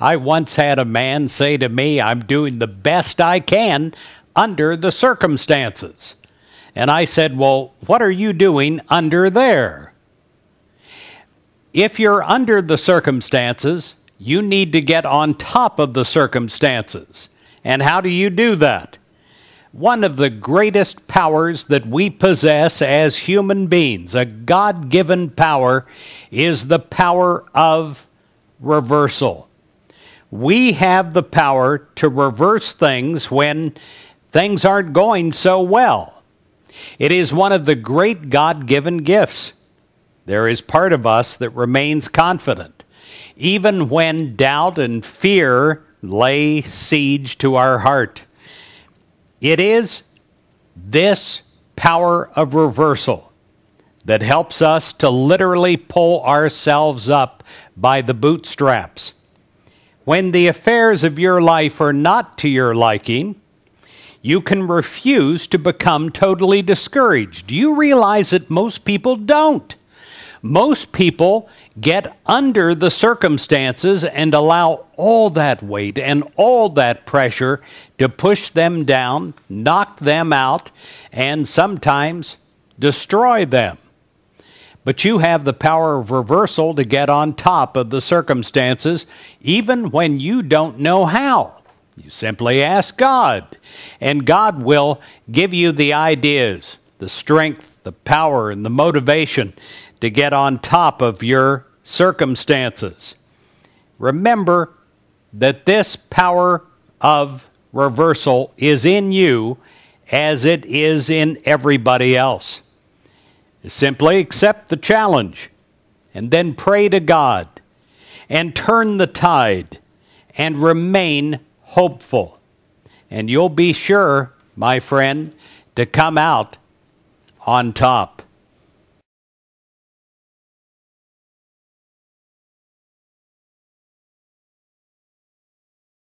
I once had a man say to me, I'm doing the best I can under the circumstances. And I said, Well, what are you doing under there? If you're under the circumstances, you need to get on top of the circumstances. And how do you do that? One of the greatest powers that we possess as human beings, a God given power, is the power of reversal. We have the power to reverse things when things aren't going so well. It is one of the great God given gifts. There is part of us that remains confident, even when doubt and fear lay siege to our heart. It is this power of reversal that helps us to literally pull ourselves up by the bootstraps. When the affairs of your life are not to your liking, you can refuse to become totally discouraged. Do you realize that most people don't? Most people get under the circumstances and allow all that weight and all that pressure to push them down, knock them out, and sometimes destroy them. But you have the power of reversal to get on top of the circumstances, even when you don't know how. You simply ask God, and God will give you the ideas, the strength, the power, and the motivation to get on top of your circumstances. Remember that this power of reversal is in you as it is in everybody else. Simply accept the challenge and then pray to God and turn the tide and remain hopeful. And you'll be sure, my friend, to come out on top.